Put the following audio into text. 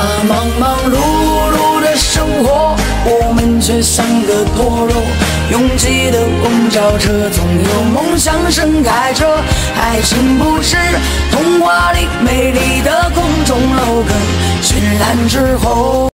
啊忙忙碌碌的生活我们却像个陀螺拥挤的公交车总有梦想盛开着爱情不是童话里美丽的空中楼阁绚烂之后。